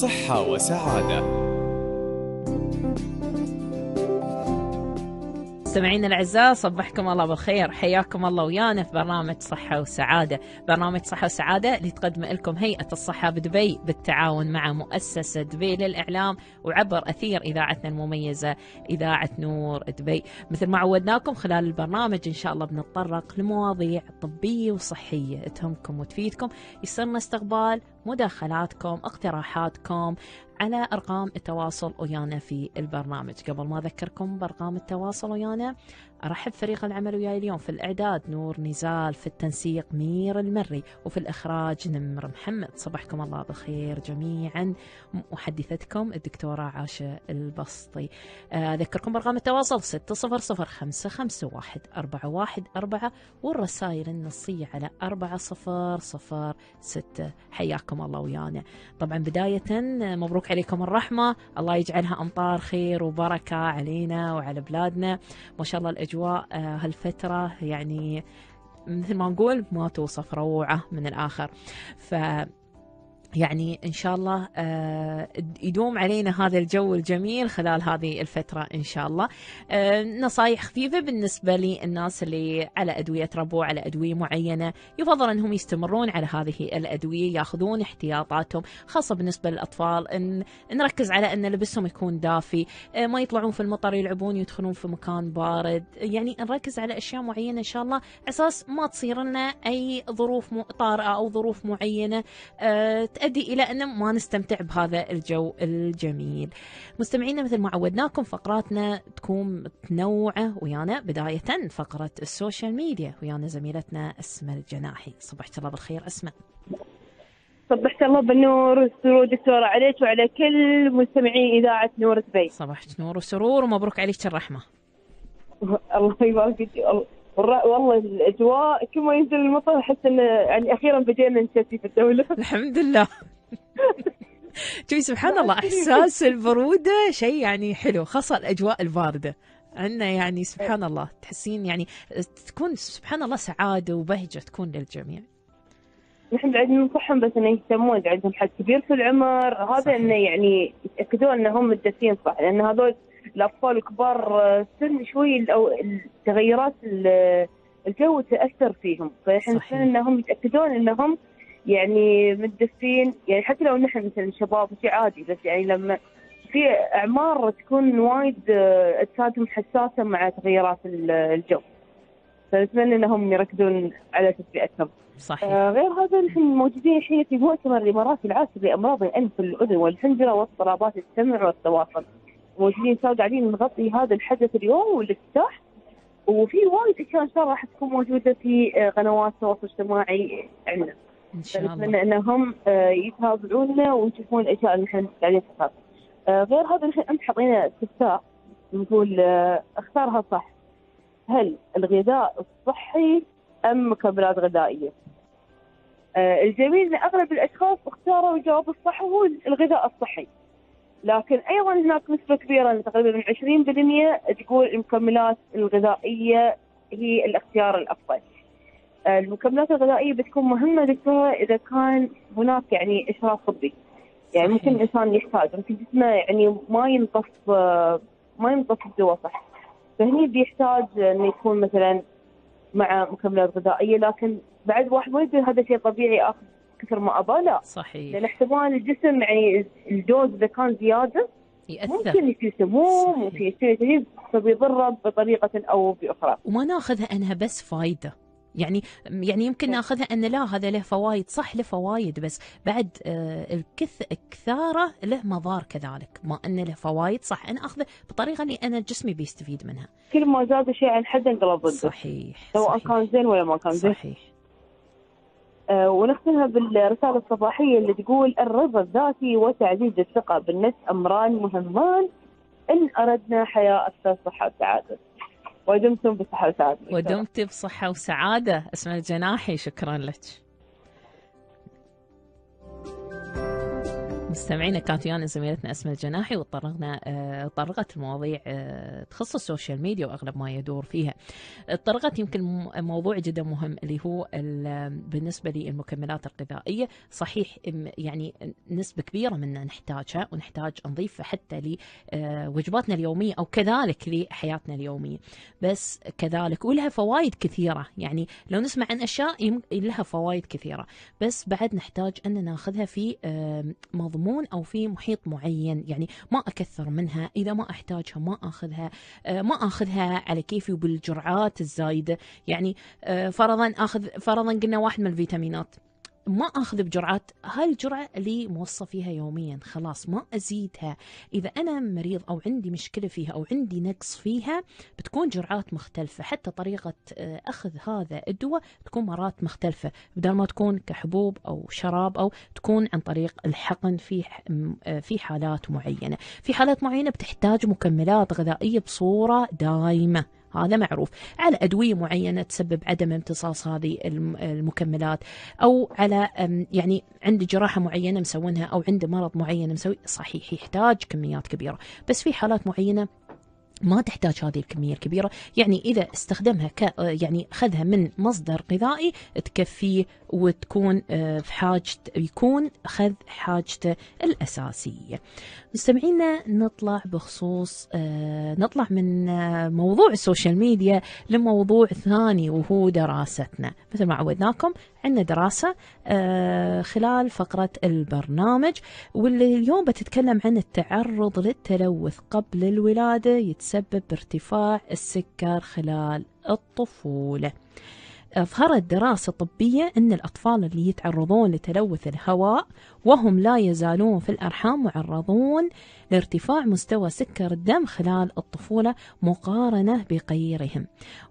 صحة وسعادة مستمعينا الأعزاء صبحكم الله بالخير. حياكم الله ويانا في برنامج صحة وسعادة، برنامج صحة وسعادة اللي تقدم لكم هيئة الصحة بدبي بالتعاون مع مؤسسة دبي للإعلام وعبر أثير إذاعتنا المميزة إذاعة نور دبي، مثل ما عودناكم خلال البرنامج إن شاء الله بنتطرق لمواضيع طبية وصحية تهمكم وتفيدكم، يسرنا استقبال مداخلاتكم اقتراحاتكم على أرقام التواصل ويانا في البرنامج. قبل ما أذكركم بأرقام التواصل ويانا أرحب فريق العمل وياي اليوم في الإعداد نور نزال في التنسيق مير المري وفي الإخراج نمر محمد. صبحكم الله بالخير جميعا. محدثتكم الدكتورة عاشة البسطي. أذكركم بأرقام التواصل 600 551 414 والرسائل النصية على 4006 حياكم الله ويانا. طبعا بداية مبروك عليكم الرحمة. الله يجعلها أمطار خير وبركة علينا وعلى بلادنا. ما شاء الله الأجواء هالفترة يعني مثل ما نقول ما توصف روعة من الآخر. ف يعني إن شاء الله يدوم علينا هذا الجو الجميل خلال هذه الفترة إن شاء الله. نصائح خفيفة بالنسبة للناس اللي على أدوية ربو على أدوية معينة يفضل إنهم يستمرون على هذه الأدوية ياخذون احتياطاتهم خاصة بالنسبة للأطفال إن نركز على إن لبسهم يكون دافي ما يطلعون في المطر يلعبون يدخلون في مكان بارد يعني نركز على أشياء معينة إن شاء الله أساس ما تصير لنا أي ظروف طارئة أو ظروف معينة تؤدي إلى أن ما نستمتع بهذا الجو الجميل. مستمعينا مثل ما عودناكم فقراتنا تكون متنوعة ويانا بداية فقرة ال social media ويانا زميلتنا أسماء الجناحي. صبحت الله بالخير أسماء. صبحت الله بالنور والسرور دكتورة عليك وعلى كل مستمعين إذاعة نور دبي صبحت نور وسرور ومبروك عليك الرحمة. الله يبارك فيك. والله الأجواء كل ما ينزل المطر أحس انه يعني أخيرا بدينا نشتي في الدولة. الحمد لله. شوفي سبحان الله إحساس البرودة شيء يعني حلو خاصة الأجواء الباردة. عندنا يعني سبحان الله تحسين يعني تكون سبحان الله سعادة وبهجة تكون للجميع. نحن بعد ننصحهم بس إنه يهتمون عندهم حد كبير في العمر. هذا إنه يعني يتاكدون إنهم مدسين صح لأن هذول الأطفال الكبار سن شوي أو تغيرات الجو تأثر فيهم فإحنا نتمنى إنهم يتأكدون إنهم يعني متدفين يعني حتى لو نحن مثلا شباب شيء عادي بس يعني لما في أعمار تكون وايد اجسادهم حساسه مع تغيرات الجو فنتمنى إنهم يركزون على تدفئتهم. صحيح. آه غير هذا نحن موجودين الحين في مؤتمر الإمارات العاشر لأمراض الأنف والأذن والحنجرة واضطرابات السمع والتواصل. موجودين سوا قاعدين نغطي هذا الحدث اليوم والافتتاح وفي وايد أشياء إن شاء الله راح تكون موجودة في قنوات التواصل الاجتماعي عندنا. إن شاء الله. نتمنى إنهم يتابعونا ويشوفون الأشياء اللي إحنا قاعدين نحطها. غير هذا نحن أنت حطينا استفتاء نقول أختارها صح. هل الغذاء الصحي أم مكملات غذائية؟ الجميل إن أغلب الأشخاص اختاروا الجواب الصح وهو الغذاء الصحي. لكن أيضا هناك نسبة كبيرة تقريبا من 20% تقول المكملات الغذائية هي الاختيار الأفضل. المكملات الغذائية بتكون مهمة دكتورة إذا كان هناك يعني إشراف طبي. يعني صحيح. ممكن الإنسان يحتاج ممكن جسمه يعني ما ينطف ما ينطف الدواء صح. فهني بيحتاج إنه يكون مثلا مع مكملات غذائية لكن بعد واحد ما يقول هذا شيء طبيعي اخذ كثر ما ابى لا. صحيح. لأن احتمال الجسم يعني الدوز إذا كان زيادة يأثر. ممكن يصير سموم. وفي يصير تهيب فبيضره بطريقة أو بأخرى. وما ناخذها أنها بس فايدة. يعني يعني يمكن ناخذها أن لا هذا له فوائد صح له فوائد بس بعد آه، الكث كثاره له مضار كذلك. ما انه له فوائد صح. أنا أخذه بطريقة اللي أنا جسمي بيستفيد منها. كل ما زاد شيء عن حد انقلب ضده. صحيح سواء كان زين ولا ما كان زين. صحيح. ونختمها بالرسالة الصباحية اللي تقول الرضا الذاتي وتعزيز الثقة بالنفس أمران مهمان. إن أردنا حياة أكثر صحة وسعادة. ودمتم بصحة وسعادة. ودمت بصحة وسعادة. أسماء الجناحي شكرا لك. مستمعينا كانت ويانا زميلتنا أسماء الجناحي وطرقنا آه، طرقت المواضيع آه، تخص السوشيال ميديا وأغلب ما يدور فيها. طرقت يمكن موضوع جدا مهم اللي هو ال- بالنسبة للمكملات الغذائية، صحيح يعني نسبة كبيرة منا نحتاجها ونحتاج نضيفها حتى لوجباتنا اليومية أو كذلك لحياتنا اليومية. بس كذلك ولها فوائد كثيرة، يعني لو نسمع عن أشياء لها فوائد كثيرة، بس بعد نحتاج أن ناخذها في آم، مضمون أو في محيط معين يعني ما أكثر منها إذا ما أحتاجها ما آخذها آه، ما آخذها على كيفي وبالجرعات الزايدة. يعني آه، فرضا آخذ فرضا قلنا واحد من الفيتامينات. ما أخذ بجرعات هاي الجرعه اللي موصى فيها يوميا. خلاص ما أزيدها. إذا أنا مريض أو عندي مشكلة فيها أو عندي نقص فيها بتكون جرعات مختلفة. حتى طريقة آه، أخذ هذا الدواء تكون مرات مختلفة. بدل ما تكون كحبوب أو شراب أو تكون عن طريق الحقن في آه، في حالات معينة. في حالات معينة بتحتاج مكملات غذائية بصورة دائمه هذا معروف. على أدوية معينة تسبب عدم امتصاص هذه الم- المكملات أو على يعني عنده جراحة معينة مسوينها أو عنده مرض معين مسوي صحيح يحتاج كميات كبيرة. بس في حالات معينة ما تحتاج هذه الكمية الكبيرة. يعني إذا استخدمها ك يعني خذها من مصدر غذائي تكفيه وتكون آه، في حاجة يكون خذ حاجته الأساسية. مستمعينا نطلع بخصوص آه، نطلع من آه، موضوع السوشيال ميديا لموضوع ثاني وهو دراستنا. مثل ما عودناكم عندنا دراسة آه، خلال فقرة البرنامج واللي اليوم بتتكلم عن التعرض للتلوث قبل الولادة يتسبب بارتفاع السكر خلال الطفولة. أظهرت دراسة طبية أن الأطفال اللي يتعرضون لتلوث الهواء وهم لا يزالون في الأرحام معرضون لارتفاع مستوى سكر الدم خلال الطفولة مقارنة بغيرهم.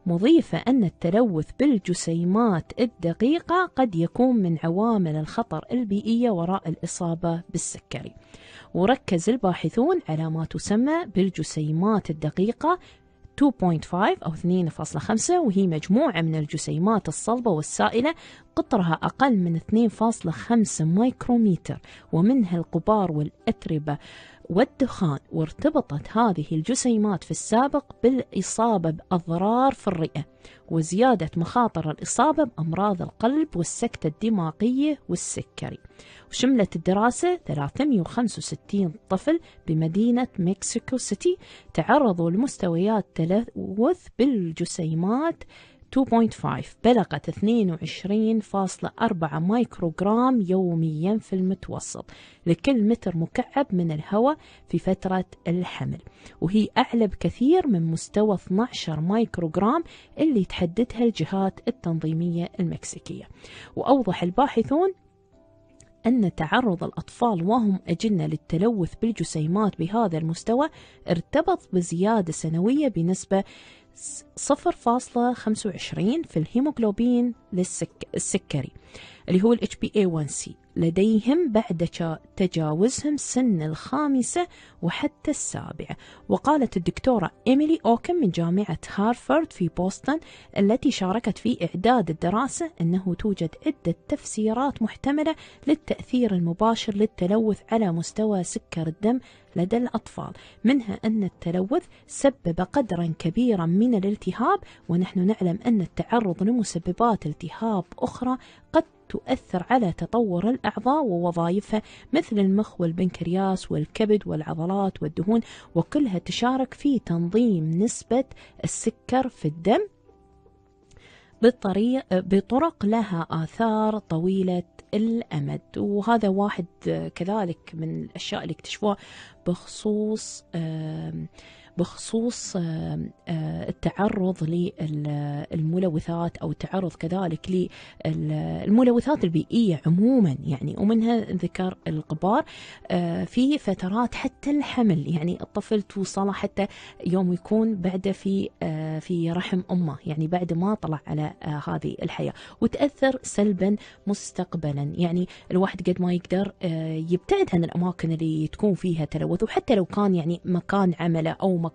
مضيفة أن التلوث بالجسيمات الدقيقة قد يكون من عوامل الخطر البيئية وراء الإصابة بالسكري. وركز الباحثون على ما تسمى بالجسيمات الدقيقة 2.5 أو 2.5 وهي مجموعة من الجسيمات الصلبة والسائلة قطرها أقل من 2.5 مايكرومتر ومنها الغبار والأتربة والدخان. وارتبطت هذه الجسيمات في السابق بالإصابة بأضرار في الرئة وزيادة مخاطر الإصابة بأمراض القلب والسكتة الدماغية والسكري. وشملت الدراسة 365 طفل بمدينة مكسيكو سيتي. تعرضوا لمستويات تلوث بالجسيمات 2.5 بلغت 22.4 مايكروغرام يوميا في المتوسط لكل متر مكعب من الهواء في فترة الحمل وهي أعلى بكثير من مستوى 12 مايكروغرام اللي تحددها الجهات التنظيمية المكسيكية. وأوضح الباحثون أن تعرض الأطفال وهم أجنة للتلوث بالجسيمات بهذا المستوى ارتبط بزيادة سنوية بنسبة 0.25 في الهيموغلوبين للسكري اللي هو ال HbA1c لديهم بعد جا- تجاوزهم سن الخامسة وحتى السابعة. وقالت الدكتورة إيميلي أوكن من جامعة هارفارد في بوسطن التي شاركت في إعداد الدراسة أنه توجد عدة تفسيرات محتملة للتأثير المباشر للتلوث على مستوى سكر الدم لدى الأطفال. منها أن التلوث سبب قدرا كبيرا من الالتهاب ونحن نعلم أن التعرض لمسببات التهاب أخرى قد تؤثر على تطور الأعضاء ووظائفها مثل المخ والبنكرياس والكبد والعضلات والدهون وكلها تشارك في تنظيم نسبة السكر في الدم بطريق بطرق لها آثار طويلة الأمد. وهذا واحد كذلك من الأشياء اللي اكتشفوها بخصوص بخصوص آه، آه، التعرض للملوثات أو التعرض كذلك للملوثات البيئية عموما يعني ومنها ذكر الغبار آه، في فترات حتى الحمل يعني الطفل توصله حتى يوم يكون بعده في في رحم أمه يعني بعد ما طلع على هذه الحياة. وتأثر سلبا مستقبلا يعني الواحد قد ما يقدر يبتعد عن الأماكن اللي تكون فيها تلوث وحتى لو كان يعني مكان عمله أو مكان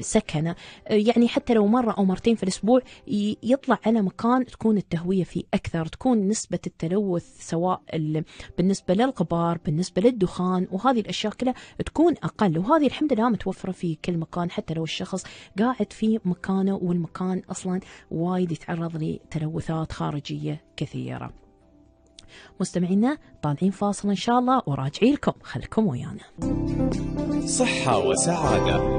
سكنة يعني حتى لو مرة أو مرتين في الأسبوع يطلع على مكان تكون التهوية فيه أكثر تكون نسبة التلوث سواء بالنسبة للغبار بالنسبة للدخان وهذه الأشياء كلها تكون أقل وهذه الحمد لله متوفرة في كل مكان حتى لو الشخص قاعد في مكانه والمكان أصلا وايد يتعرض لتلوثات خارجية كثيرة. مستمعينا طالعين فاصل إن شاء الله وراجعين لكم. خليكم ويانا. صحة وسعادة.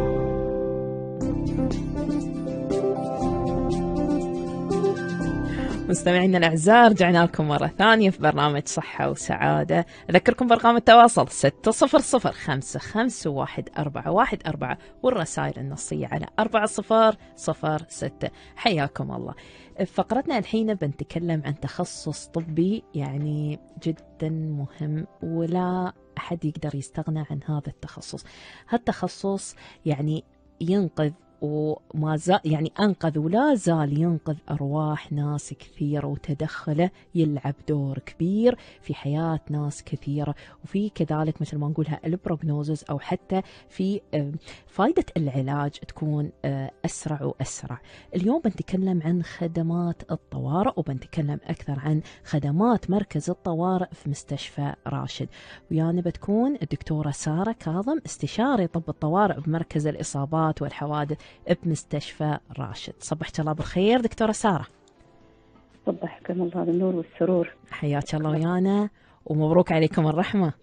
مستمعينا الأعزاء رجعنا لكم مرة ثانية في برنامج صحة وسعادة. أذكركم برقم التواصل 600 خمسة خمسة واحد أربعة واحد أربعة والرسائل النصية على أربعة صفر صفر ستة. حياكم الله. في فقرتنا الحين بنتكلم عن تخصص طبي يعني جدا مهم ولا أحد يقدر يستغنى عن هذا التخصص. هالتخصص يعني ينقذ وما زال يعني أنقذ ولا زال ينقذ أرواح ناس كثيرة وتدخله يلعب دور كبير في حياة ناس كثيرة. وفي كذلك مثل ما نقولها البروجنوزز أو حتى في فائدة العلاج تكون آه، أسرع وأسرع. اليوم بنتكلم عن خدمات الطوارئ وبنتكلم أكثر عن خدمات مركز الطوارئ في مستشفى راشد. ويانا بتكون الدكتورة سارة كاظم استشاري طب الطوارئ بمركز الإصابات والحوادث بمستشفى راشد. صبحت الله بالخير دكتورة سارة. صبحكم الله بالنور والسرور. حياك الله ويانا ومبروك عليكم الرحمة.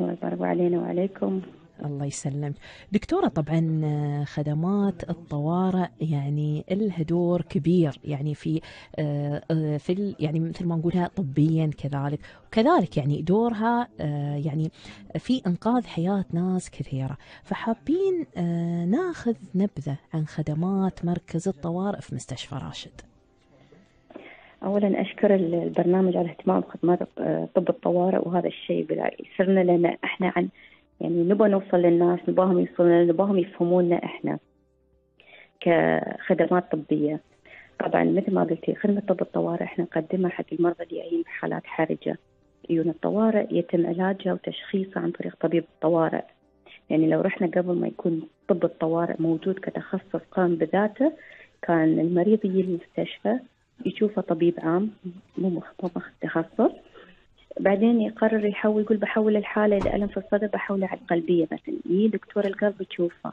الله يبارك علينا وعليكم. الله يسلمك. دكتورة طبعا خدمات الطوارئ يعني لها دور كبير يعني في آه، في يعني مثل ما نقولها طبيا كذلك. وكذلك يعني دورها آه، يعني في إنقاذ حياة ناس كثيرة. فحابين آه، ناخذ نبذة عن خدمات مركز الطوارئ في مستشفى راشد. اولا أشكر البرنامج على اهتمام بخدمات طب الطوارئ وهذا الشيء يسرنا لنا إحنا عن يعني نبغى نوصل للناس نبغاهم يوصلون نبغاهم يفهمونا إحنا كخدمات طبية. طبعا مثل ما قلتي خدمة طب الطوارئ إحنا نقدمها حق المرضى اللي جايين بحالات حرجة. عيون الطوارئ يتم علاجها وتشخيصها عن طريق طبيب الطوارئ. يعني لو رحنا قبل ما يكون طب الطوارئ موجود كتخصص قام بذاته كان المريض يجي المستشفى يشوفه طبيب عام مو متخصص بعدين يقرر يحول يقول بحول الحالة إذا ألم في الصدر بحولها على القلبية مثلا. يجي دكتور القلب يشوفها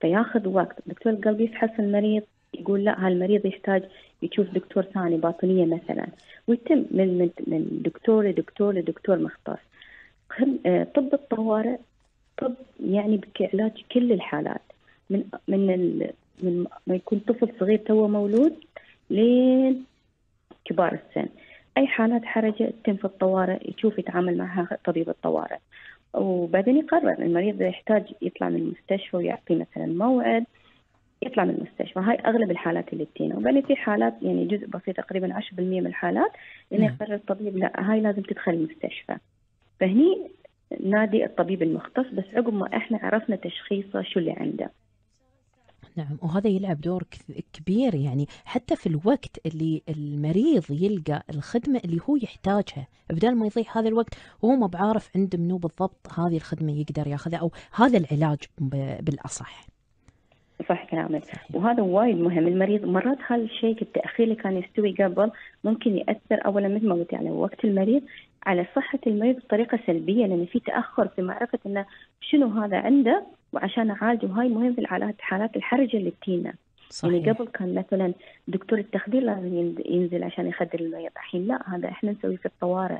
فياخذ وقت. دكتور القلب يفحص المريض يقول لا هالمريض يحتاج يشوف دكتور ثاني باطنية مثلا. ويتم من من من دكتور لدكتور لدكتور مختص. آه، طب الطوارئ طب يعني بعلاج كل الحالات. من من من ما يكون طفل صغير توه مولود لين كبار السن. أي حالات حرجة تتم في الطوارئ يشوف يتعامل معها طبيب الطوارئ. وبعدين يقرر المريض يحتاج يطلع من المستشفى ويعطي مثلا موعد يطلع من المستشفى. هاي أغلب الحالات اللي تجينا. وبعدين في حالات يعني جزء بسيط تقريبا 10% من الحالات إنه نعم. يقرر الطبيب لا هاي لازم تدخل المستشفى. فهني نادي الطبيب المختص بس عقب ما إحنا عرفنا تشخيصه شو اللي عنده. نعم وهذا يلعب دور كبير يعني. حتى في الوقت اللي المريض يلقى الخدمة اللي هو يحتاجها بدل ما يضيع هذا الوقت وهو ما بعارف عنده منو بالضبط هذه الخدمة يقدر ياخذها أو هذا العلاج بالأصح. صح كلامك. وهذا وايد مهم. المريض مرات هذا الشيء التأخير اللي كان يستوي قبل ممكن يأثر اولا مثل ما قلت على وقت المريض على صحة المريض بطريقة سلبية لأن في تأخر في معرفة إنه شنو هذا عنده وعشان اعالجه وهاي مهم في الحالات حالات الحرجة اللي بتينا صحيح. يعني قبل كان مثلا دكتور التخدير لازم ينزل عشان يخدر المريض. الحين لا هذا إحنا نسويه في الطوارئ.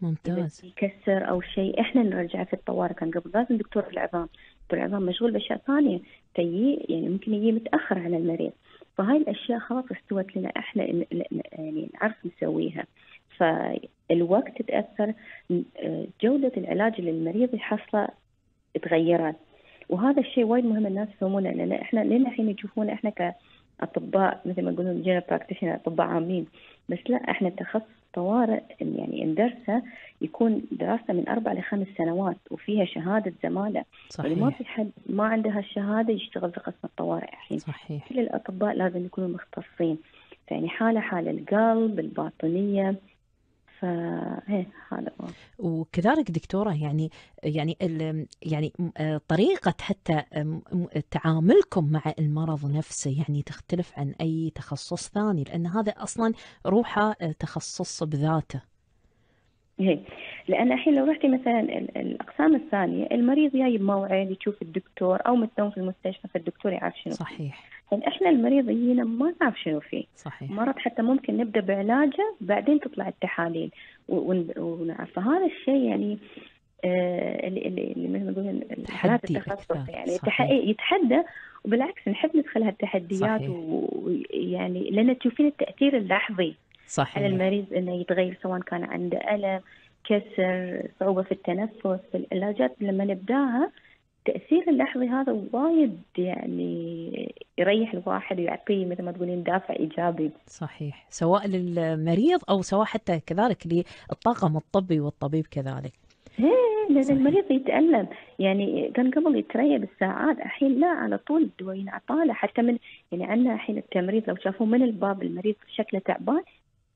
ممتاز. يكسر أو شيء إحنا نرجعه في الطوارئ. كان قبل لازم دكتور العظام دكتور العظام مشغول بأشياء ثانية تجي يعني ممكن يجي متأخر على المريض. فهاي الأشياء خلاص استوت لنا إحنا يعني نعرف نسويها. فالوقت تأثر جودة العلاج اللي المريض يحصله تغيرت. وهذا الشيء وايد مهم الناس يفهمونه لأن إحنا لين الحين يشوفونا إحنا كأطباء مثل ما يقولون general practitioner أطباء عامين. بس لا إحنا تخصص طوارئ يعني ندرسه يكون دراسته من أربع لخمس سنوات وفيها شهادة زمالة. يعني ما صحيح. في حد ما عنده هالشهادة يشتغل في قسم الطوارئ الحين. صحيح. كل الأطباء لازم يكونوا مختصين. يعني حالة حالة القلب الباطنية فهي هذا هو. وكذلك دكتورة يعني يعني ال- يعني آه، طريقة حتى م- تعاملكم مع المرض نفسه يعني تختلف عن أي تخصص ثاني لأن هذا أصلا روحه آه، تخصص بذاته. هي لأن الحين لو رحتي مثلا ال- الأقسام الثانية المريض جاي بموعد يشوف الدكتور أو متنوم في المستشفى فالدكتور يعرف شنو صحيح. يعني إحنا المريض يجينا ما نعرف شنو فيه. صحيح. مرض حتى ممكن نبدأ بعلاجه بعدين تطلع التحاليل. ونعرف. فهذا الشيء يعني آه، اللي اللي مثل ما يقولون الحالات التخصص يعني. تح- يتحدى وبالعكس نحب ندخل هالتحديات. ويعني لأن تشوفين التأثير اللحظي على صحيح المريض إنه يتغير سواء كان عنده ألم كسر صعوبة في التنفس في العلاجات. لما نبدأها التاثير اللحظي هذا وايد يعني يريح الواحد ويعطيه مثل ما تقولين دافع إيجابي. صحيح. سواء للمريض أو سواء حتى كذلك للطاقم الطبي والطبيب كذلك. لأن صحيح. المريض يتألم. يعني كان قبل يتريى بالساعات الحين لا على طول الدواء ينعطى له حتى من يعني عندنا الحين التمريض لو شافوه من الباب المريض شكله تعبان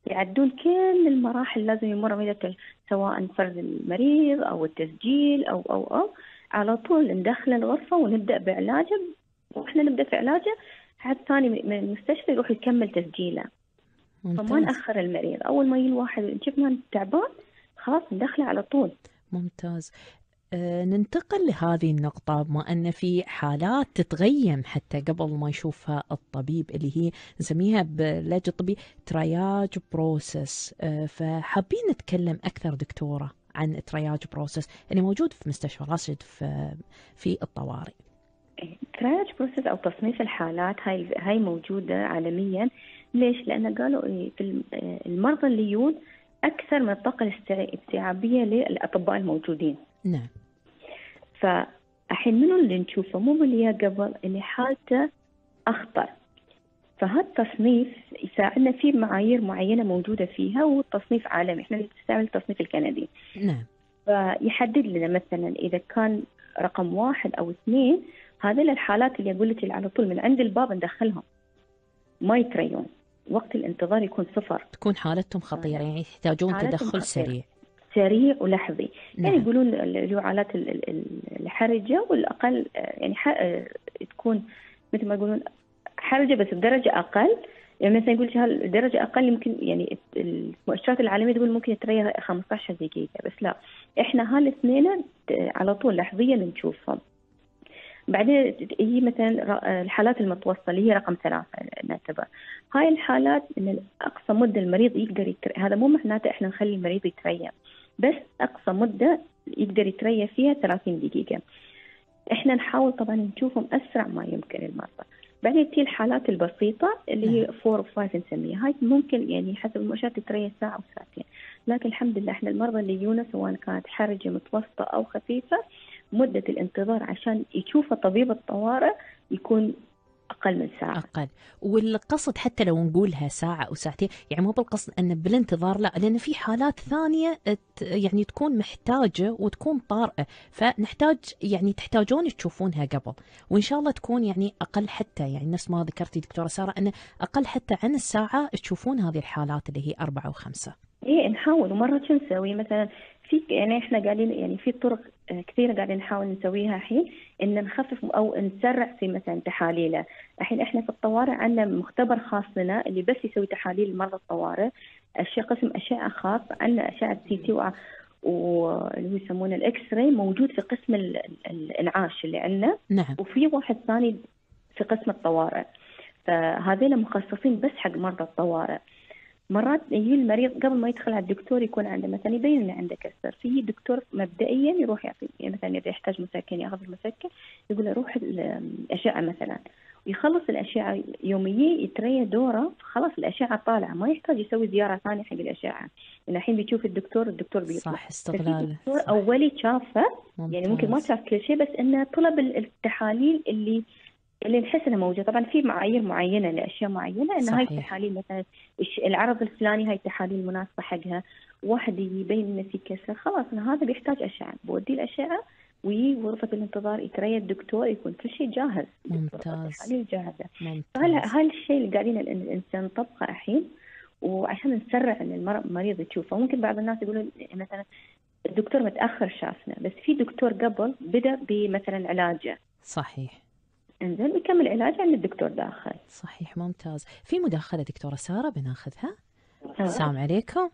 يعدون كل المراحل لازم يمر سواء فرز المريض أو التسجيل أو أو أو. على طول ندخله الغرفة ونبدأ بعلاجه وإحنا نبدأ في علاجه حد ثاني من المستشفى يروح يكمل تسجيله. فما ممتاز نأخر المريض. أول ما يجي الواحد شفنا تعبان خلاص ندخله على طول. ممتاز. آه، ننتقل لهذه النقطة بما أن في حالات تتغيم حتى قبل ما يشوفها الطبيب اللي هي نسميها باللهجة الطبي triage process آه، فحابين نتكلم أكثر دكتورة. عن triage process اللي موجود في مستشفى راشد في, في الطوارئ. triage process أو تصنيف الحالات هاي هاي موجودة عالميا. ليش؟ لأن قالوا إيه في آه، المرضى اللي يجون أكثر من الطاقة الاستيع- الاستيعابية للأطباء الموجودين. نعم. فالحين منو اللي نشوفه؟ مو باللي جا قبل اللي حالته أخطر. فهالتصنيف يساعدنا في معايير معينة موجودة فيها والتصنيف عالمي. إحنا نستعمل التصنيف الكندي. نعم. فيحدد لنا مثلا إذا كان رقم واحد أو اثنين هذه الحالات اللي أقول لك على طول من عند الباب ندخلهم. ما يتريون وقت الانتظار يكون صفر. تكون حالتهم خطيرة يعني يحتاجون تدخل. سريع. سريع ولحظي. يعني نعم. يقولون الحالات ال- ال- ال- الحرجة والأقل آه، يعني آه، تكون مثل ما يقولون حرجه بس بدرجة أقل. يعني مثلا يقول درجة أقل يمكن يعني المؤشرات العالمية تقول ممكن يتريى 15 دقيقة بس لا. إحنا هالاثنين على طول لحظيا نشوفهم. بعدين هي مثلا الحالات المتوسطة اللي هي رقم ثلاثة نعتبر. هاي الحالات من أقصى مدة المريض يقدر يتري هذا مو معناته إحنا نخلي المريض يتريى بس أقصى مدة يقدر يتريى فيها 30 دقيقة. إحنا نحاول طبعا نشوفهم أسرع ما يمكن المرضى. بعدين تجي الحالات البسيطة اللي هي 4 و 5 نسميها. هاي ممكن يعني حسب المؤشرات تتريى ساعة أو ساعتين. لكن الحمد لله إحنا المرضى اللي يجونا سواء كانت حرجة متوسطة أو خفيفة مدة الانتظار عشان يشوف طبيب الطوارئ يكون أقل من ساعة. أقل. والقصد حتى لو نقولها ساعة أو ساعتين يعني مو بالقصد أن بالانتظار لا لأن في حالات ثانية ت- يعني تكون محتاجة وتكون طارئة. فنحتاج يعني تحتاجون تشوفونها قبل. وإن شاء الله تكون يعني أقل حتى يعني نفس ما ذكرتي دكتورة سارة أن أقل حتى عن الساعة تشوفون هذه الحالات اللي هي أربعة وخمسة. إيه نحاول. ومرات شو نسوي؟ مثلا في يعني إحنا قاعدين يعني في طرق آه، كثيرة قاعدين نحاول نسويها الحين إن نخفف أو نسرع في مثلا تحاليله، الحين إحنا في الطوارئ عندنا مختبر خاص لنا اللي بس يسوي تحاليل مرضى الطوارئ، اشياء قسم اشعه خاص. عندنا اشعه CT واللي هو يسمونه ال X-ray موجود في قسم ال- ال- الانعاش اللي عندنا. نعم. وفي واحد ثاني في قسم الطوارئ. فهذين مخصصين بس حق مرضى الطوارئ. مرات يجي المريض قبل ما يدخل على الدكتور يكون عنده مثلا يبين إنه عنده كسر. في دكتور مبدئيا يروح يعطي يعني مثلا إذا يحتاج مسكن يأخذ المسكن يقول له روح الأشعة مثلا. ويخلص الأشعة يوميا يتريى دوره خلاص الأشعة طالعة. ما يحتاج يسوي زيارة ثانية حق الأشعة. لأن الحين بيشوف الدكتور الدكتور بيطلع. صح استغلال. دكتور صح. أولي شافه يعني ممكن ما شاف كل شيء بس إنه طلب ال- التحاليل اللي اللي نحس انها موجوده طبعا في معايير معينة لأشياء معينة ان هاي. التحاليل مثلا العرض الفلاني هاي التحاليل مناسبة حقها. واحد يبين إنه في كسر خلاص إنه هذا بيحتاج أشعة. بوديه الأشعة ويجي غرفة الانتظار يتريى الدكتور يكون كل شيء جاهز. ممتاز. التحاليل جاهزة. ممتاز. فهلا هاي الشيء اللي قاعدين ال- الإنسان نطبقه الحين وعشان نسرع إن المر- المريض يشوفه ممكن بعض الناس يقولون مثلا الدكتور متأخر شافنا بس في دكتور قبل بدأ بمثلا علاجه. صحيح. إنزين بيكمل علاجه عند الدكتور داخل. صحيح ممتاز. في مداخلة دكتورة سارة بناخذها. السلام عليكم.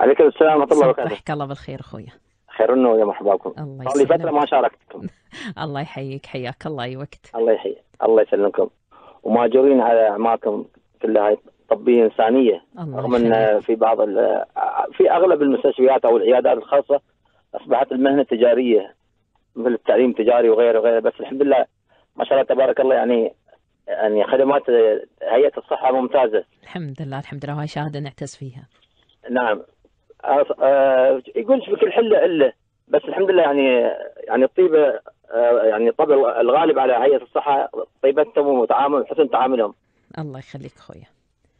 عليكم السلام ورحمة الله وبركاته. صبحك الله بالخير أخويا. خير انه يا مرحبا بكم الله لي فترة يسلمك. ما شاركتكم. الله يحييك حياك الله أي وقت. الله يحيي الله يسلمكم. وماجورين على اعمالكم كلها هاي طبية إنسانية. الله رغم إن في بعض ال- في أغلب المستشفيات أو العيادات الخاصة أصبحت المهنة تجارية مثل التعليم التجاري وغيره وغيره. بس الحمد لله ما شاء الله تبارك الله يعني يعني خدمات هيئة الصحة ممتازة. الحمد لله الحمد لله وهي شهادة نعتز فيها. نعم. أص- آه، يقول في كل حله إلا بس الحمد لله يعني يعني الطيبه آه، يعني طبع الغالب على هيئة الصحة طيبتهم وتعامل حسن تعاملهم. الله يخليك أخويا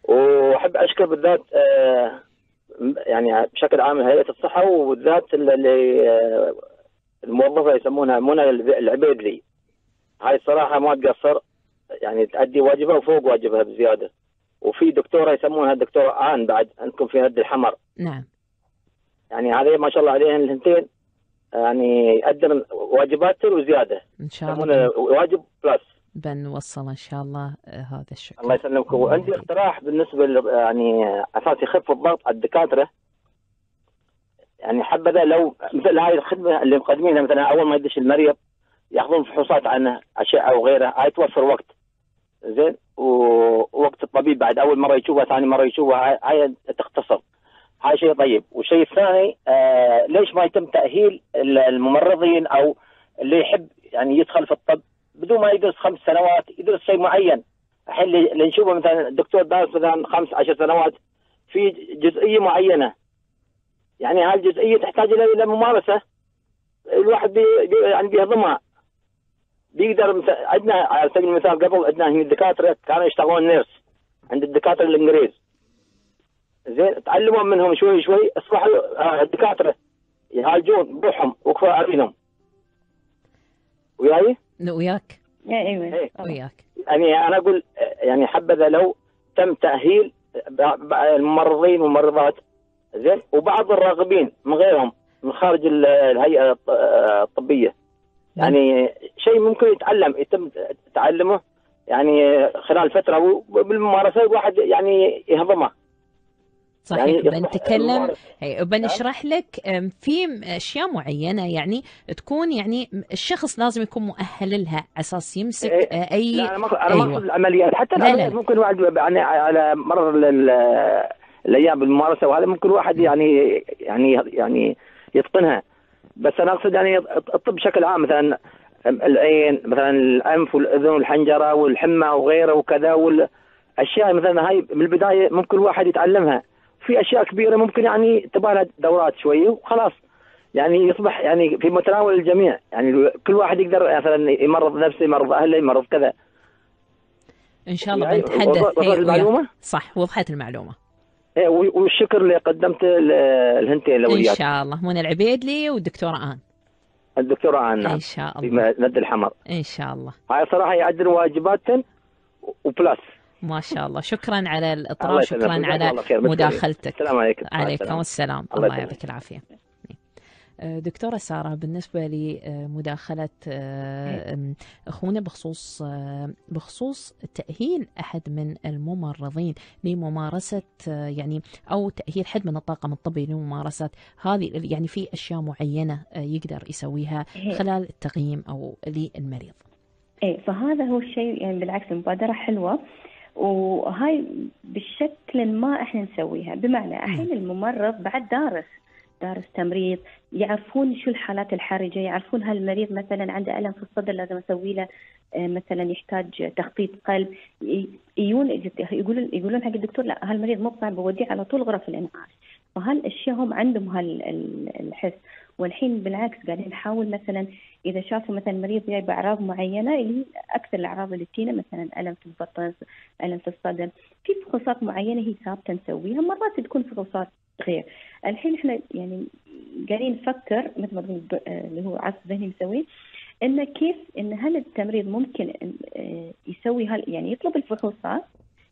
وأحب أشكر بالذات آه، يعني بشكل عام هيئة الصحة وبالذات اللي آه، الموظفة يسمونها منى العبيدلي هاي الصراحه ما تقصر. يعني تأدي واجبها وفوق واجبها بزيادة. وفي دكتورة يسمونها الدكتورة آن بعد عندكم في نادي الحمر. نعم. يعني هذه ما شاء الله عليهن الهنتين يعني يقدم واجباته وزيادة. إن شاء الله. واجب بلس. بنوصل إن شاء الله آه، هذا الشكر. الله يسلمك وعندي. اقتراح بالنسبة ل- يعني أساس يخف الضغط على الدكاترة. يعني حبذا لو مثل هاي الخدمة اللي مقدمينها مثلا أول ما يدش المريض ياخذون فحوصات عنه اشعه وغيرها هاي توفر وقت. زين؟ ووقت الطبيب بعد أول مرة يشوفها ثاني مرة يشوفها. هاي- تختصر. هاي شيء طيب. والشيء الثاني آه ليش ما يتم تأهيل ال- الممرضين أو اللي يحب يعني يدخل في الطب؟ بدون ما يدرس خمس سنوات يدرس شيء معين. الحين اللي نشوفه مثلا الدكتور دارس مثلا خمس عشر سنوات في جزئية معينة. يعني هذه الجزئية تحتاج إلى ممارسة. الواحد بي يعني بيهضمها. بيقدر عندنا على سبيل المثال قبل عندنا هنا الدكاترة كانوا يشتغلون نيرس عند الدكاترة الإنجليز زين تعلموا منهم شوي شوي اصبحوا آه، الدكاترة يعالجون بروحهم وكفى عليهم وياي؟ وياك أيوه إيه. طبعاً. وياك يعني أنا أقول يعني حبذا لو تم تأهيل ب- ب- الممرضين والممرضات زين وبعض الراغبين من غيرهم من خارج ال- الهيئة الط- الطبية يعني شيء ممكن يتعلم يتم تعلمه يعني خلال فترة وبالممارسه الواحد يعني يهضمه صحيح يعني بنتكلم وبنشرح لك أم، في أشياء معينة يعني تكون يعني الشخص لازم يكون مؤهل لها على أساس يمسك إيه. أي لا أنا ما أيوة. العمليات. حتى لا، لا، العمليات لا. ممكن الواحد يعني على مر ال- ال- الأيام بالممارسة وهذا ممكن الواحد يعني يعني يعني يتقنها. بس أنا أقصد يعني الطب بشكل عام مثلا العين مثلا الأنف والأذن والحنجرة والحمى وغيره وكذا والأشياء مثلا هاي من البداية ممكن الواحد يتعلمها. في أشياء كبيرة ممكن يعني تبغى لها دورات شوية وخلاص. يعني يصبح يعني في متناول الجميع. يعني كل واحد يقدر مثلا يمرض نفسه يمرض أهله يمرض كذا. إن شاء الله يعني بنتحدث. هي وياك. المعلومة؟ صح وضحت المعلومة. إيه، والشكر اللي قدمته ل- الهنتين إن الاوليات شاء الله. منى العبيدلي والدكتورة آن. الدكتورة آن نعم. إن شاء الله. ند الحمر. إن شاء الله. هاي صراحة يعدل واجباتهم وبلس. ما شاء الله. شكرا على يسلمك. شكرا على. مداخلتك. السلام عليكم. مع عليكم السلامة. السلام. الله. يعطيك العافية. آه، دكتورة سارة بالنسبة لمداخلة آه، أم، أخونا بخصوص آه، بخصوص تأهيل أحد من الممرضين لممارسة آه، يعني أو تأهيل حد من الطاقم الطبي لممارسة هذه يعني في أشياء معينة آه، يقدر يسويها إيه. خلال التقييم أو للمريض. إيه فهذا هو الشيء يعني بالعكس المبادرة حلوة. وهاي بالشكل ما إحنا نسويها. بمعنى الحين الممرض بعد دارس دارس تمريض يعرفون شو الحالات الحرجة يعرفون هالمريض مثلا عنده ألم في الصدر لازم أسوي له آه، مثلا يحتاج تخطيط قلب. يجون يقولون يقولون حق الدكتور لا هالمريض مو صعب بوديه على طول غرف الإنعاش فهالأشياء هم عندهم هالحس والحين بالعكس قاعدين نحاول مثلا إذا شافوا مثلا مريض جاي بأعراض معينة اللي أكثر الأعراض اللي تجينا مثلا ألم في البطن ألم في الصدر. في فحوصات معينة هي ثابتة نسويها مرات تكون فحوصات غير. الحين إحنا يعني قاعدين نفكر مثل ما آه، اللي هو عصف ذهني مسويه إنه كيف إن هل التمريض ممكن آه، يسوي هل يعني يطلب الفحوصات؟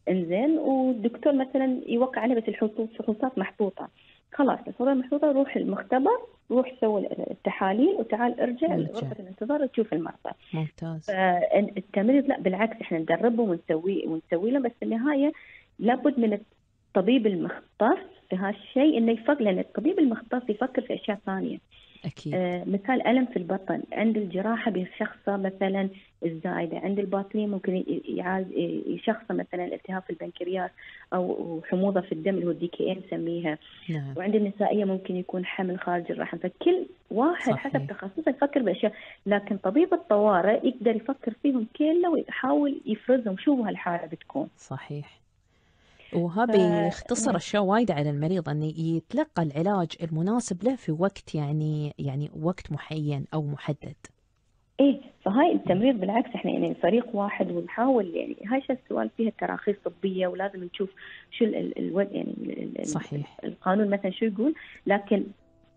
إنزين والدكتور مثلا يوقع عليه بس الفحوصات محطوطة. خلاص الفحوصات محطوطه روح المختبر روح سوي التحاليل وتعال ارجع. لغرفة الانتظار تشوف المرضى. ممتاز. فالتمريض لا بالعكس إحنا ندربه ونسوي ونسوي له بس في النهاية لابد من الطبيب المختص في هالشيء إنه يفكر لأن الطبيب المختص يفكر في أشياء ثانية. أكيد. آه مثال ألم في البطن. عند الجراحة بشخصه مثلا الزايدة. عند الباطنية ممكن يعالج يشخصه مثلا التهاب في البنكرياس أو حموضة في الدم اللي هو الدي كي نسميها. نعم. وعند النسائية ممكن يكون حمل خارج الرحم. فكل واحد صحيح. حسب تخصصه يفكر بأشياء. لكن طبيب الطوارئ يقدر يفكر فيهم كله ويحاول يفرزهم. شو هالحالة بتكون؟ صحيح. وهذا ف- بيختصر اشياء وايد على المريض إنه يتلقى العلاج المناسب له في وقت يعني يعني وقت معين أو محدد. إيه فهاي التمريض بالعكس إحنا يعني فريق واحد ونحاول يعني هاي شو السؤال فيها؟ تراخيص طبيه ولازم نشوف شو ال ال ال يعني ال صحيح. القانون مثلا شو يقول؟ لكن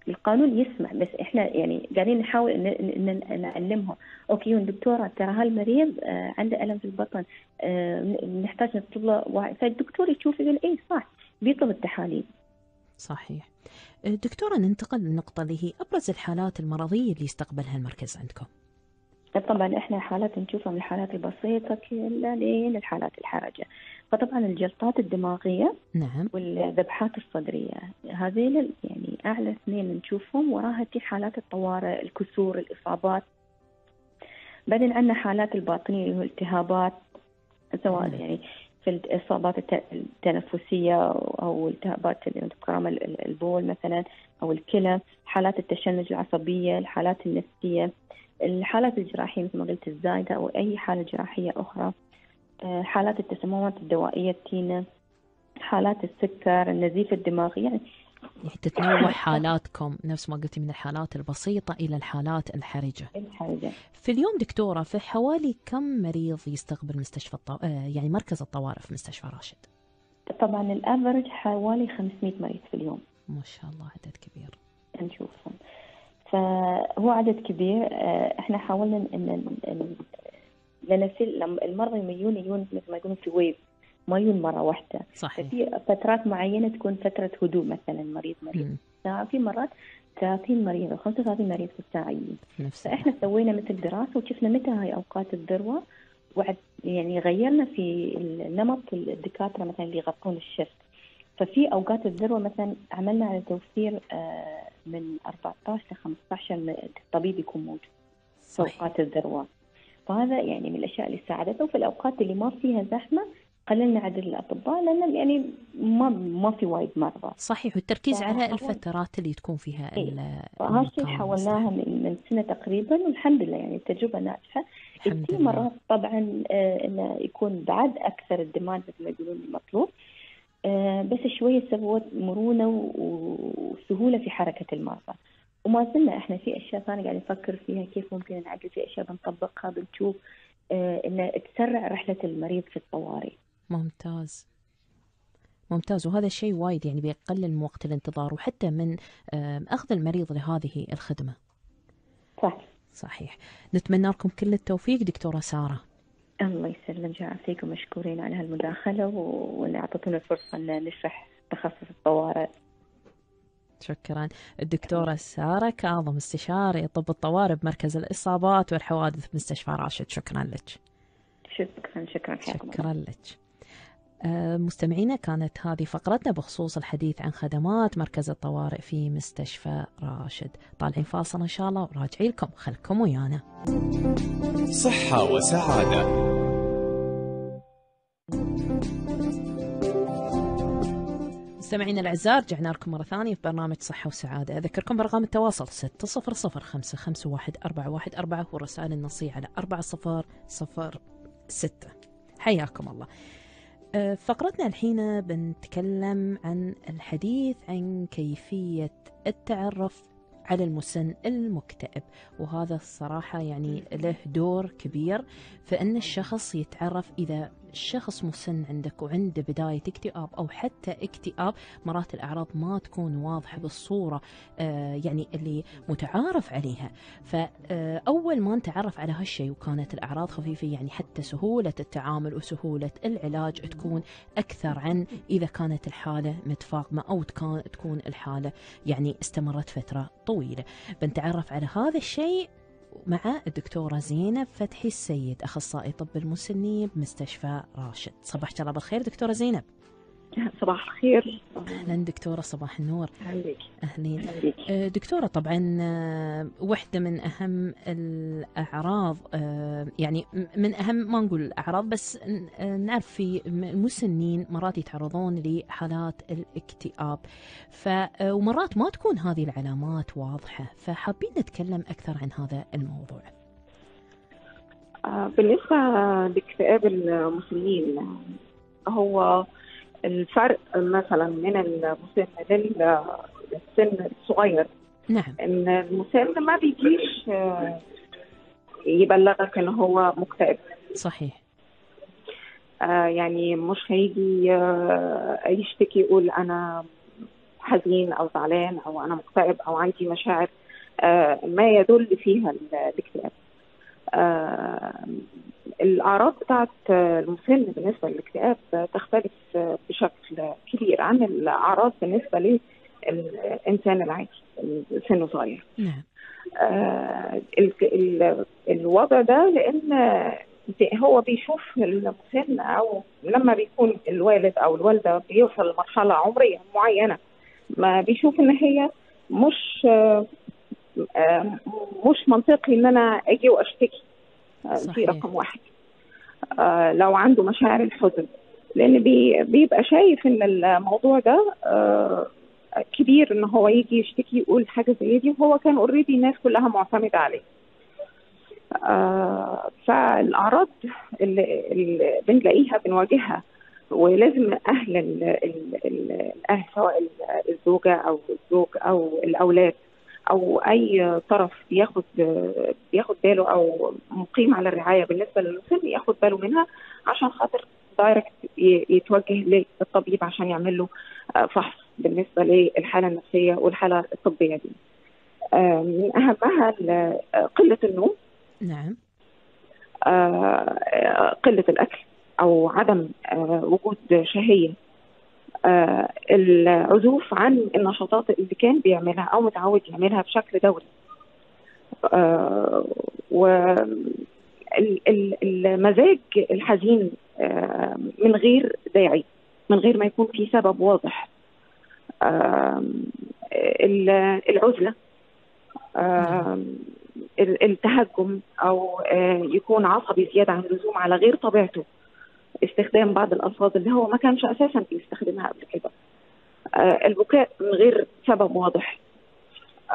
القانون يسمح بس إحنا يعني قاعدين نحاول ان نعلمهم. أوكي دكتورة ترى هالمريض آه، عنده ألم في البطن آه، نحتاج نطلب له وعي. فالدكتور يشوف يقول إيه صح بيطلب التحاليل. صحيح. دكتورة ننتقل للنقطة اللي هي أبرز الحالات المرضية اللي يستقبلها المركز عندكم. طبعا إحنا حالات نشوفها من الحالات البسيطة كلها لين الحالات الحرجة. فطبعا الجلطات الدماغية نعم. والذبحات الصدرية هذيل يعني أعلى اثنين نشوفهم وراها في حالات الطوارئ الكسور الإصابات. بعدين عندنا حالات الباطنية اللي هو التهابات سواء نعم. يعني في الإصابات الت- التنفسية أو التهابات اللي كرام البول مثلا أو الكلى حالات التشنج العصبية الحالات النفسية. الحالات الجراحية مثل ما قلت الزايدة أو أي حالة جراحية أخرى آه، حالات التسممات الدوائية التينة حالات السكر النزيف الدماغي يعني تتنوع حالاتكم نفس ما قلتي من الحالات البسيطة إلى الحالات الحرجة. الحاجة في اليوم دكتورة في حوالي كم مريض يستقبل مستشفى الطو... آه يعني مركز الطوارئ في مستشفى راشد؟ طبعا ال average حوالي 500 مريض في اليوم. ما شاء الله عدد كبير. نشوفهم. فهو عدد كبير. آه، إحنا حاولنا ان ان لأن في المرضى لما يجون يجون مثل ما يقولون في wave ما يجون مرة واحدة. صحيح. ففي فترات معينة تكون فترة هدوء مثلا مريض مريض. ساعة في مرات 30 مريض أو 35 مريض في الساعة يجي نفس فإحنا سوينا مثل دراسة وشفنا متى هاي أوقات الذروة. وعد يعني غيرنا في النمط الدكاترة مثلا اللي يغطون الشفت. ففي أوقات الذروة مثلا عملنا على توفير آه، من 14 ل 15 م- طبيب يكون موجود في أوقات الذروة. فهذا يعني من الأشياء اللي ساعدته. وفي الأوقات اللي ما فيها زحمة قللنا عدد الأطباء لأن يعني ما ما في وايد مرضى. صحيح. والتركيز على الفترات اللي تكون فيها إيه. ال- فهالشيء المكان حولناها من, من سنة تقريبا والحمد لله يعني التجربة ناجحة. في مرات طبعا آه، إنه يكون بعد أكثر ال demand مثل ما يقولون المطلوب. بس شوية سوت مرونة و- وسهولة في حركة المرضى وما زلنا إحنا في أشياء ثانية قاعدين نفكر فيها كيف ممكن نعدل في أشياء بنطبقها بنشوف آه، إنه تسرع رحلة المريض في الطوارئ. ممتاز. ممتاز. وهذا الشيء وايد يعني بيقلل من وقت الانتظار وحتى من أخذ المريض لهذه الخدمة. صح. صحيح. نتمنى لكم كل التوفيق دكتورة سارة. الله يسلمك ويعافيكم مشكورين على هالمداخلة و- وإن اعطيتونا الفرصة إن نشرح تخصص الطوارئ. شكرا. الدكتورة سارة كاظم استشاري طب الطوارئ بمركز الإصابات والحوادث بمستشفى راشد. شكرا لك. شكرا شكرا حياكم. شكرا لك. مستمعينا كانت هذه فقرتنا بخصوص الحديث عن خدمات مركز الطوارئ في مستشفى راشد. طالعين فاصل إن شاء الله وراجعين لكم. خلكم ويانا. صحة وسعادة. مستمعينا الأعزاء رجعنا لكم مرة ثانية في برنامج صحة وسعادة. أذكركم برقم التواصل 600 ورسائل النصية على 4006 حياكم الله. فقرتنا الحين بنتكلم عن الحديث عن كيفية التعرف على المسن المكتئب. وهذا الصراحة يعني له دور كبير فإن الشخص يتعرف إذا الشخص مسن عندك وعنده بداية اكتئاب أو حتى اكتئاب مرات الأعراض ما تكون واضحة بالصورة آه يعني اللي متعارف عليها. فأول ما نتعرف على هالشيء وكانت الأعراض خفيفة يعني حتى سهولة التعامل وسهولة العلاج تكون أكثر عن إذا كانت الحالة متفاقمة أو تكون الحالة يعني استمرت فترة طويلة. بنتعرف على هذا الشيء مع الدكتورة زينب فتحي السيد أخصائي طب المسنين بمستشفى راشد. صباح الله بالخير دكتورة زينب. صباح الخير. أهلا دكتورة صباح النور. أهلا أهلا بك آه، دكتورة طبعا آه، واحدة من أهم الأعراض آه، يعني من أهم ما نقول الأعراض بس آه، نعرف في المسنين مرات يتعرضون لحالات الاكتئاب. ف ومرات ما تكون هذه العلامات واضحة. فحابين نتكلم أكثر عن هذا الموضوع. بالنسبة لاكتئاب المسنين هو الفرق مثلا من المسن لل- للسن الصغير. نعم. إن المسن ما بيجيش آه، يبلغك ان هو مكتئب. صحيح. آه، يعني مش هيجي آه، يشتكي يقول أنا حزين أو زعلان أو أنا مكتئب أو عندي مشاعر. آه، ما يدل فيها ال- الاكتئاب. الأعراض بتاعت المسن بالنسبة للاكتئاب تختلف بشكل كبير عن الأعراض بالنسبة للإنسان العادي سنه صغير نعم. آه، ال- ال- الوضع ده لأن هو بيشوف المسن أو لما بيكون الوالد أو الوالدة بيوصل لمرحلة عمرية معينة ما بيشوف إن هي مش آه، آه، مش منطقي إن أنا أجي وأشتكي آه، دي صحيح. رقم واحد. آه، لو عنده مشاعر الحزن. لأن بي- بيبقى شايف إن الموضوع ده آه، كبير إن هو يجي يشتكي يقول حاجة زي دي وهو كان اوريدي الناس كلها معتمدة عليه. آه، فالأعراض اللي, اللي بنلاقيها بنواجهها ولازم أهل ال ال ال الاهل سواء ال- الزوجة أو الزوج أو الأولاد أو أي طرف بياخد بياخد باله أو مقيم على الرعاية بالنسبة للمسن ياخد باله منها عشان خاطر دايركت يتوجه للطبيب عشان يعمل له آه، فحص بالنسبة للحالة النفسية والحالة الطبية دي. آه، من أهمها آه، قلة النوم نعم قلة الأكل أو عدم وجود شهية آه، العزوف عن النشاطات اللي كان بيعملها أو متعود يعملها بشكل دوري. والمزاج الحزين آه، من غير داعي من غير ما يكون في سبب واضح. العزلة التهجم أو آه، يكون عصبي زيادة عن اللزوم على غير طبيعته. استخدام بعض الألفاظ اللي هو ما كانش أساسا بيستخدمها قبل كده. آه، البكاء من غير سبب واضح.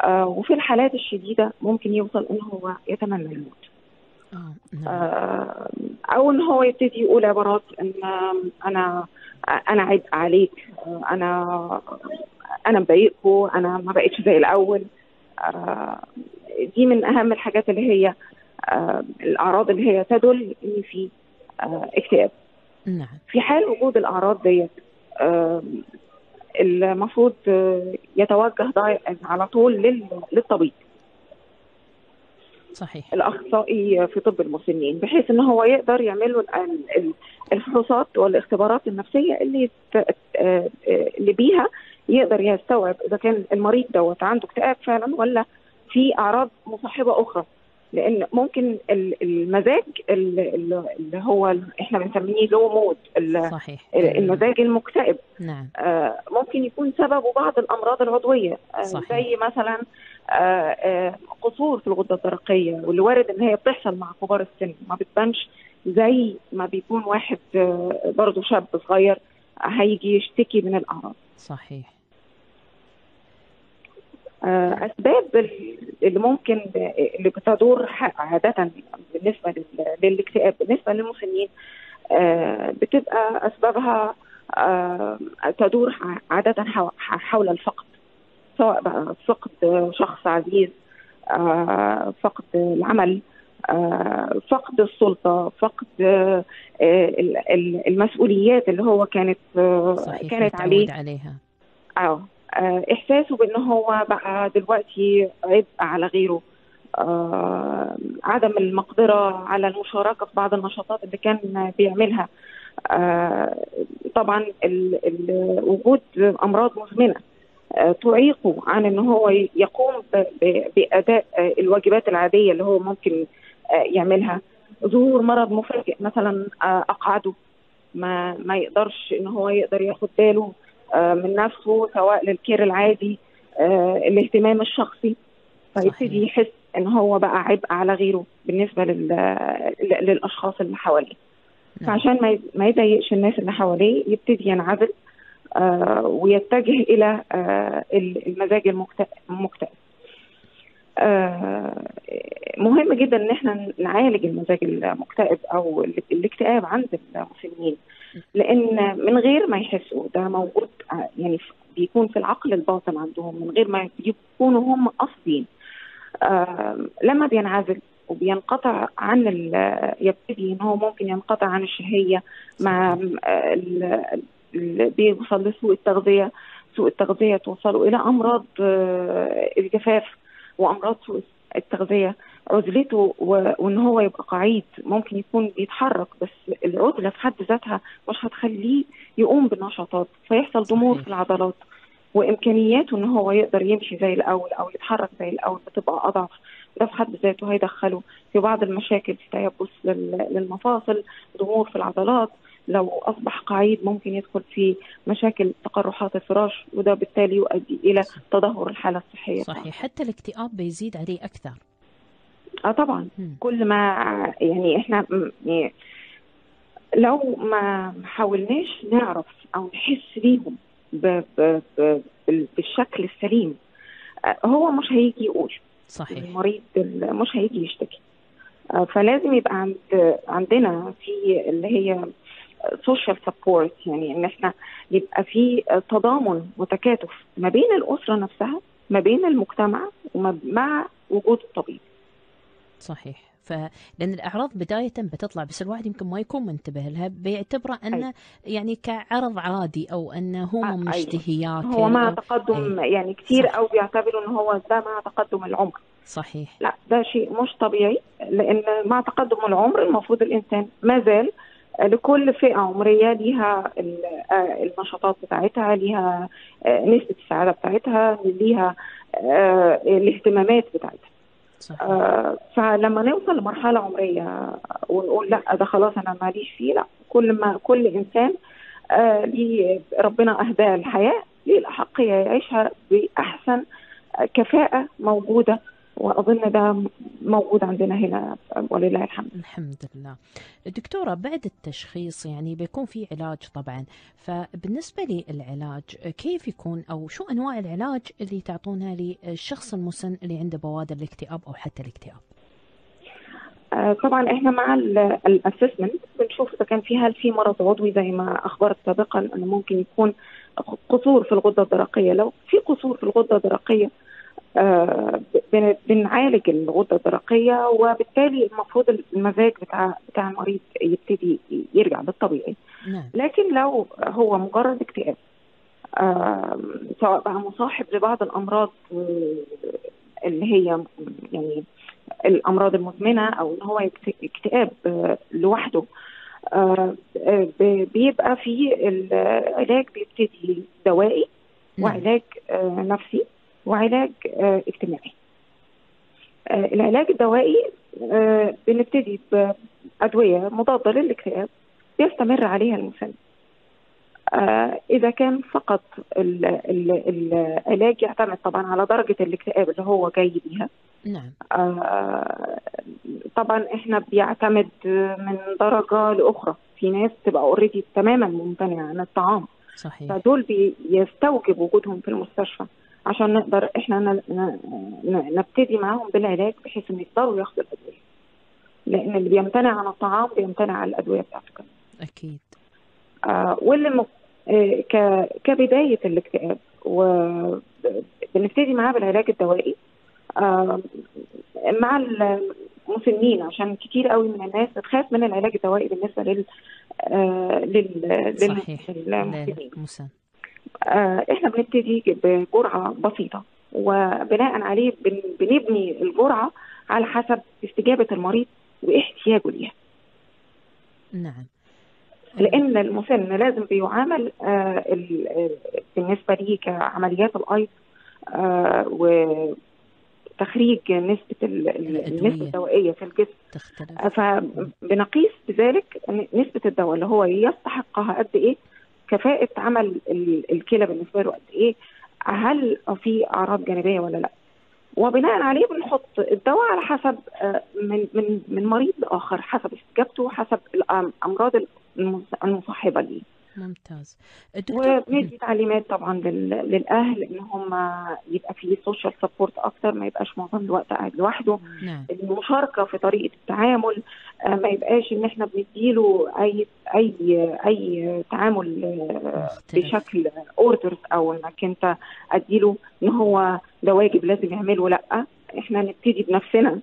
آه، وفي الحالات الشديدة ممكن يوصل إن هو يتمنى الموت. آه نعم. أو إن هو يبتدي يقول عبارات إن أنا أنا عبء عليك أنا أنا مضايقكم أنا ما بقتش زي الأول. آه، دي من أهم الحاجات اللي هي الأعراض اللي هي تدل إن في اكتئاب. نعم. في حال وجود الأعراض ديت المفروض آه، يتوجه على طول لل- للطبيب. صحيح. الأخصائي في طب المسنين بحيث إن هو يقدر يعمل له ال- ال- الفحوصات والاختبارات النفسية اللي آه، اللي بيها يقدر يستوعب إذا كان المريض دوت عنده اكتئاب فعلا ولا في أعراض مصاحبة أخرى. لأن ممكن ال- المزاج ال- ال- اللي هو إحنا بنسميه لو مود صحيح. المزاج المكتئب. نعم. آه، ممكن يكون سببه بعض الأمراض العضوية آه، صحيح. زي مثلا آه، قصور في الغدة الدرقية واللي وارد إن هي بتحصل مع كبار السن. ما بتبانش زي ما بيكون واحد برضه شاب صغير هيجي يشتكي من الأعراض. صحيح. أسباب ال- اللي ممكن اللي بتدور عادة بالنسبة لل- للاكتئاب بالنسبة للمسنين آه، بتبقى أسبابها آه، تدور عادة حو- حول الفقد سواء بقى فقد شخص عزيز آه، فقد العمل آه، فقد السلطة فقد آه، ال- ال- المسؤوليات اللي هو كانت آه، صحيح كانت عليه. عليها. آه آه، إحساسه بأن هو بقى دلوقتي عبء على غيره. آه، عدم المقدرة على المشاركة في بعض النشاطات اللي كان بيعملها. آه، طبعا ال- ال- وجود أمراض مزمنة آه، تعيقه عن إن هو يقوم بأداء آه، الواجبات العادية اللي هو ممكن آه، يعملها. ظهور مرض مفاجئ مثلا آه، أقعده. ما ما يقدرش إن هو يقدر ياخد باله. آه، من نفسه سواء للكير العادي آه، الاهتمام الشخصي. فيبتدي يحس إن هو بقى عبء على غيره بالنسبة للأشخاص اللي حواليه. نعم. فعشان ما يضايقش الناس اللي حواليه يبتدي ينعزل آه، ويتجه إلى آه، ال- المزاج المكت- المكتئب. آه، مهم جدا إن إحنا نعالج المزاج المكتئب أو ال- الاكتئاب عند المسنين لأن من غير ما يحسوا ده موجود ع- يعني بيكون في العقل الباطن عندهم من غير ما يكونوا هم قاصدين. آه، لما بينعزل وبينقطع عن يبتدي إن هو ممكن ينقطع عن الشهية مع آه، بيوصل لسوء التغذية سوء التغذية توصله إلى أمراض آه، الجفاف. وأمراض سوء التغذية. عزلته وإن هو يبقى قعيد ممكن يكون بيتحرك بس العزلة في حد ذاتها مش هتخليه يقوم بالنشاطات فيحصل ضمور. في العضلات. وإمكانياته إن هو يقدر يمشي زي الأول أو يتحرك زي الأول بتبقى أضعف. ده في حد ذاته هيدخله في بعض المشاكل في تيبس لل- للمفاصل ضمور في العضلات. لو أصبح قعيد ممكن يدخل في مشاكل تقرحات الفراش وده بالتالي يؤدي إلى تدهور الحالة الصحية. صحيح. حتى الاكتئاب بيزيد عليه أكثر. آه طبعا. مم. كل ما يعني إحنا م- يعني لو ما حاولناش نعرف أو نحس بيهم بالشكل السليم آه، هو مش هيجي يقول. صحيح. المريض ال- مش هيجي يشتكي. آه، فلازم يبقى عند عندنا في اللي هي social support يعني إن إحنا يبقى في تضامن وتكاتف ما بين الأسرة نفسها ما بين المجتمع وما مع وجود الطبيب صحيح فلان الأعراض بداية بتطلع بس الواحد يمكن ما يكون منتبه لها بيعتبره انه يعني كعرض عادي أو انه هو آه، من أيوة. اشتهيات هو مع تقدم أي. يعني كتير صح. أو بيعتبروا إن هو ده مع تقدم العمر صحيح لا ده شيء مش طبيعي لأن مع تقدم العمر المفروض الإنسان ما زال لكل فئة عمرية ليها آه، النشاطات بتاعتها ليها آه، نسبة السعادة بتاعتها ليها آه، الاهتمامات بتاعتها. صحيح فلما نوصل لمرحلة عمرية ونقول لا ده خلاص أنا ماليش فيه لا كل ما كل إنسان ليه ربنا أهداه الحياة ليه الاحقيه يعيشها بأحسن كفاءة موجودة وأظن ده موجود عندنا هنا ولله الحمد. الحمد لله. دكتورة بعد التشخيص يعني بيكون في علاج طبعا. فبالنسبة للعلاج كيف يكون أو شو أنواع العلاج اللي تعطونها للشخص المسن اللي عنده بوادر الاكتئاب أو حتى الاكتئاب؟ آه، طبعا إحنا مع الأسسمنت بنشوف إذا كان في هل في مرض عضوي زي ما أخبرت سابقا إنه ممكن يكون قصور في الغدة الدرقية. لو في قصور في الغدة الدرقية بنعالج الغدة الدرقية وبالتالي المفروض المزاج بتاع بتاع المريض يبتدي يرجع بالطبيعي. نعم. لكن لو هو مجرد اكتئاب آم، سواء بقى مصاحب لبعض الأمراض آه، اللي هي يعني الأمراض المزمنة أو إن هو اكتئاب آه، لوحده آه، آه، بيبقى في العلاج بيبتدي دوائي نعم. وعلاج آه، نفسي. وعلاج آه، اجتماعي. آه، العلاج الدوائي آه، بنبتدي بأدوية مضادة للاكتئاب بيستمر عليها المسن إذا كان فقط ال- ال- العلاج يعتمد طبعا على درجة الاكتئاب اللي هو جاي بيها. نعم. طبعا إحنا بيعتمد من درجة لأخرى. في ناس تبقى اوريدي تماما ممتنعة عن الطعام. صحيح. فدول بيستوجب وجودهم في المستشفى. عشان نقدر إحنا نبتدي معاهم بالعلاج بحيث ان يقدروا ياخدوا الأدوية. لأن اللي بيمتنع عن الطعام بيمتنع عن الأدوية بتاعته كمان أكيد. آه واللي م... آه ك... كبداية الاكتئاب بنبتدي معاه بالعلاج الدوائي آه، مع المسنين عشان كتير قوي من الناس بتخاف من العلاج الدوائي بالنسبة لل آه، لل صحيح. للمسنين. مسن إحنا بنبتدي بجرعة بسيطة وبناء عليه بن- بنبني الجرعة على حسب استجابة المريض واحتياجه ليها. نعم. لأن المسن لازم بيعامل آه، ال- آه، بالنسبة ليه كعمليات الأيض آه، وتخريج نسبة. النسبة الدوائية في الجسم. تختلف. آه، فبنقيس بذلك نسبة الدواء اللي هو يستحقها قد إيه كفاءة عمل ال- الكلى بالنسبة له قد إيه؟ هل في أعراض جانبية ولا لأ؟ وبناء عليه بنحط الدواء على حسب آه، من من من مريض لاخر حسب استجابته حسب الامراض المص- المصاحبة ليه. ممتاز. وبندي تعليمات طبعا لل- للأهل إن هم يبقى في social support أكتر ما يبقاش معظم الوقت قاعد لوحده. نعم. المشاركة في طريقة التعامل آه، ما يبقاش إن إحنا بنديله أي أي أي تعامل آه، مختلف. بشكل اوردرز أو إنك أنت أديله إن هو ده واجب لازم يعمله لأ إحنا نبتدي بنفسنا.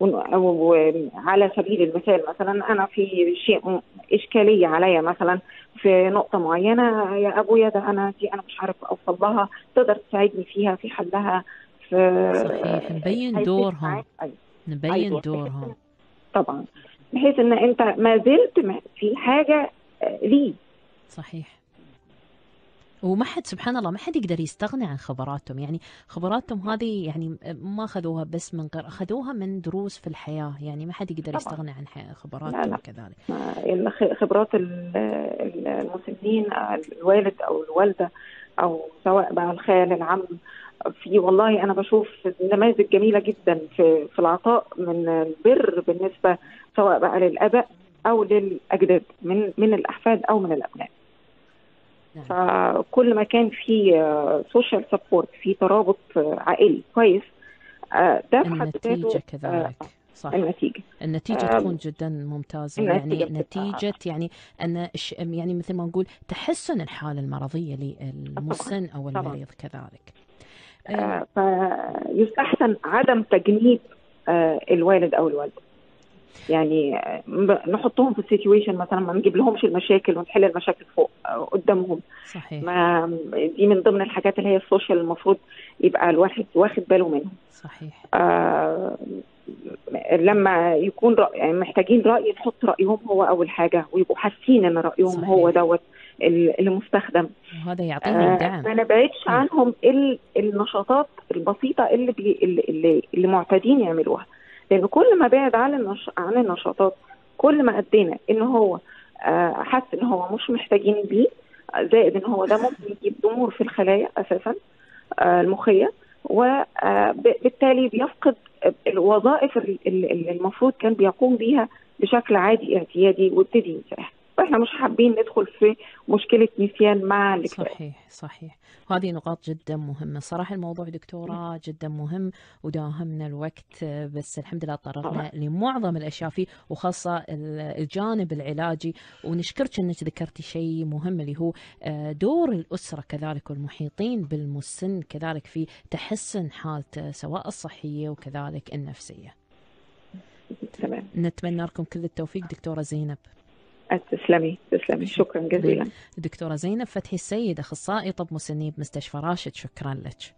ون- و- على سبيل المثال مثلا أنا في شيء إشكالية عليا مثلا في نقطة معينة يا ابويا ده أنا دي أنا مش عارف أوصل لها تقدر تساعدني فيها في حلها في صحيح، نبين دورهم. أيوة. نبين أيوة. دورهم طبعا بحيث إن أنت ما زلت في حاجة آه، ليه صحيح وما حد سبحان الله ما حد يقدر يستغني عن خبراتهم يعني خبراتهم هذه يعني ما أخذوها بس من غير أخذوها من دروس في الحياة يعني ما حد يقدر طبعاً. يستغني عن لا، خبراتهم لا. كذلك خبرات ال- ال- المسنين آه، الوالد أو الوالدة أو سواء بقى الخال العم في والله أنا بشوف نماذج جميلة جدا في في العطاء من البر بالنسبة سواء بقى للأباء أو للأجداد من من الأحفاد أو من الابناء. فكل ما كان في social support في ترابط آه، عائلي كويس آه، ده في حد النتيجة ذاته كذلك صح. النتيجة. النتيجة آم، تكون جدا ممتازة النتيجة يعني نتيجة يعني أن يعني مثل ما نقول تحسن الحالة المرضية للمسن أو. المريض كذلك. آه، فيستحسن عدم تجنيب آه، الوالد أو الوالدة. يعني نحطهم في ال situation مثلا ما نجيب لهمش المشاكل ونحل المشاكل فوق آه، قدامهم. صحيح. ما دي من ضمن الحاجات اللي هي ال social المفروض يبقى الواحد واخد باله منها. صحيح. آه، لما يكون رأي يعني محتاجين رأي نحط رأيهم هو أول حاجة ويبقوا حاسين إن رأيهم صحيح. هو دوت ال- اللي مستخدم وهذا يعطيهم آه، دعم ما نبعدش عنهم ال- النشاطات البسيطة اللي, بي اللي, اللي, اللي معتادين يعملوها. لأن كل ما بعد عن النش... عن النشاطات كل ما أدينا إن هو آه، حس إن هو مش محتاجين بيه زائد إن هو ده ممكن يجيب ضمور في الخلايا أساسا آه، المخية وبالتالي بيفقد الوظائف ال- ال- اللي المفروض كان بيقوم بيها بشكل عادي اعتيادي ويبتدي ينساها. فاحنا مش حابين ندخل في مشكلة نسيان مع الإكتئاب. صحيح صحيح. وهذه نقاط جدا مهمة. صراحة الموضوع دكتورة جدا مهم وداهمنا الوقت بس الحمد لله طرقنا لمعظم الأشياء فيه وخاصة ال- الجانب العلاجي. ونشكرك أنك ذكرتي شيء مهم اللي هو آه، دور الأسرة كذلك والمحيطين بالمسن كذلك في تحسن حالته سواء الصحية وكذلك النفسية. تمام. نتمنى لكم كل التوفيق دكتورة زينب. تسلمي تسلمي. شكرا جزيلا. دكتورة زينب فتحي السيد أخصائي طب مسني بمستشفى راشد شكرا لك.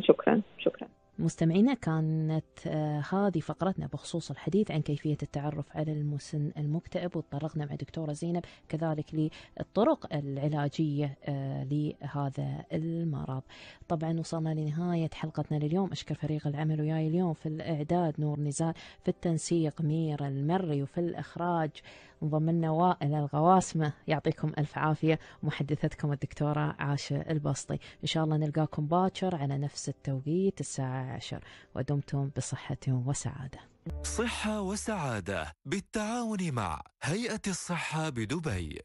شكرا شكرا. مستمعينا كانت آه، هذه فقرتنا بخصوص الحديث عن كيفية التعرف على المسن المكتئب وتطرقنا مع دكتورة زينب كذلك للطرق العلاجية آه، لهذا المرض. طبعا وصلنا لنهاية حلقتنا لليوم. أشكر فريق العمل وياي اليوم في الإعداد نور نزار في التنسيق مير المري وفي الإخراج انضم لنا وائل الغواسمة. يعطيكم ألف عافية محدثتكم الدكتورة عاشة البسطي. إن شاء الله نلقاكم باكر على نفس التوقيت الساعة عشر. ودمتم بصحة وسعادة. صحة وسعادة بالتعاون مع هيئة الصحة بدبي.